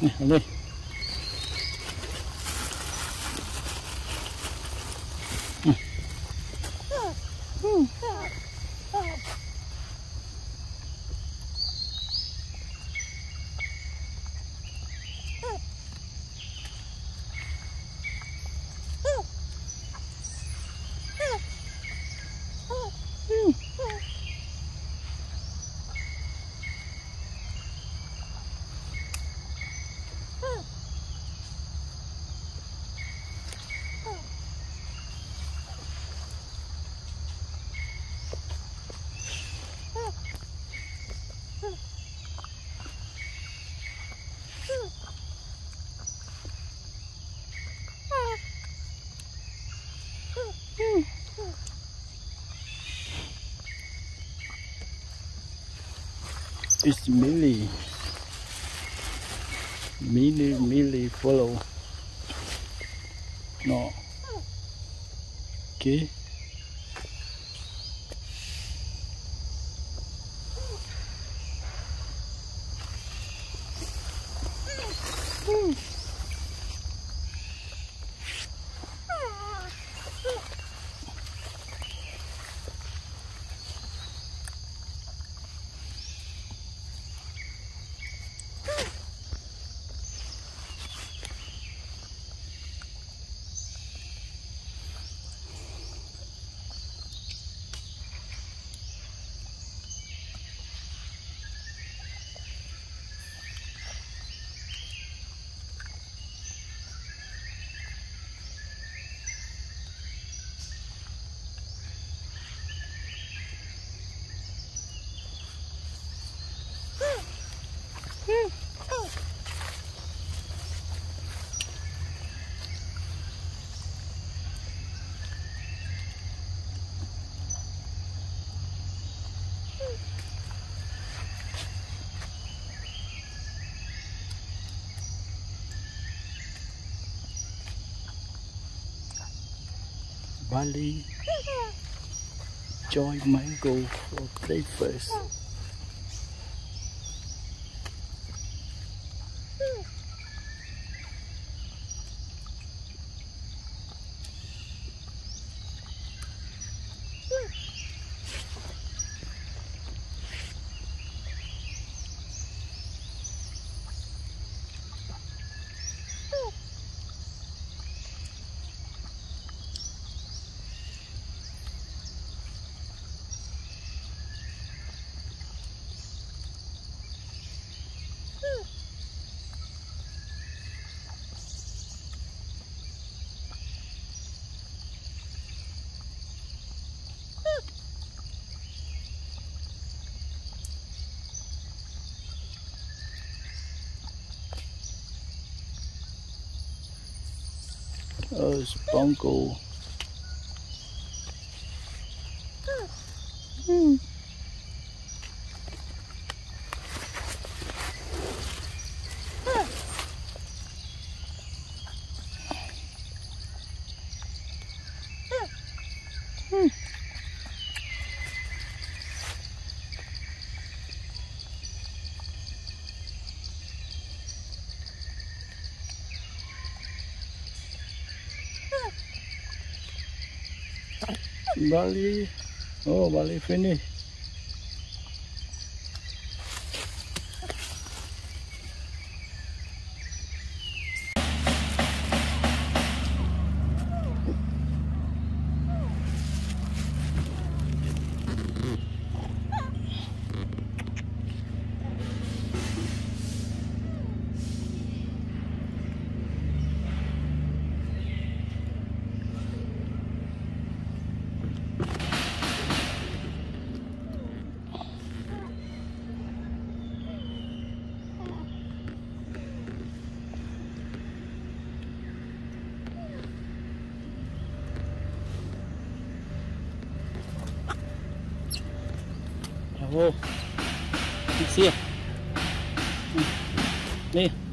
嗯，好嘞。It's Millie. Millie, Millie, follow. No. Okay. Baly Joy mango for breakfast. Oh, it's bongo. Hmm. Bali. Oh, Bali finish. favor. Descer. Vem.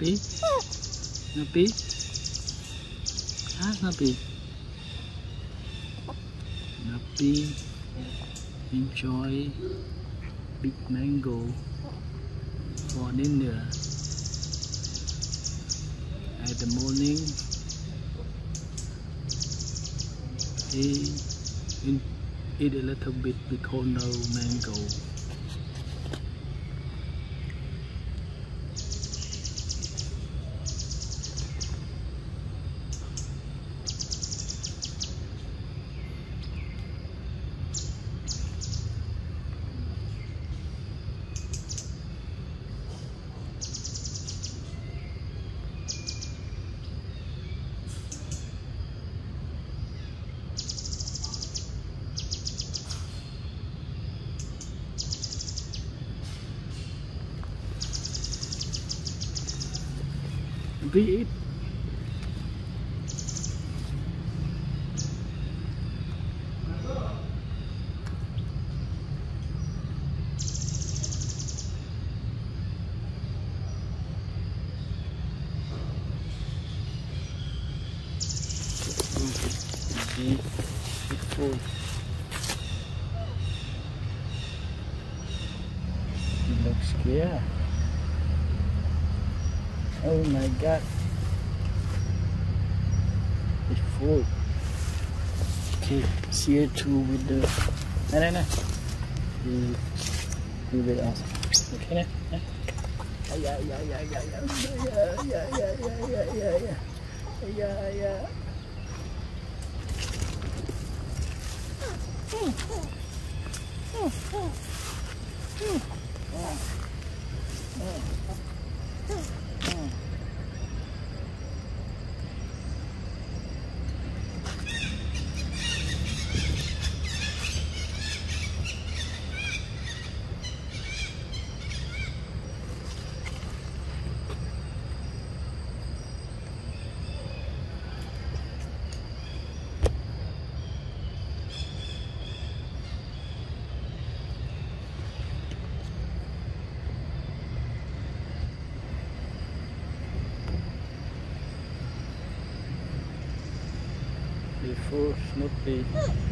Ah, Napi? Napi enjoy. Big mango. For dinner at the morning. He eat a little bit because no mango D8 G, G4 Oh my full. Okay, see too with the. No, no, no. You, you with us. Okay, no? Yeah, yeah, yeah, yeah, yeah, yeah, yeah, yeah, yeah, yeah, yeah, yeah, yeah, força no peito.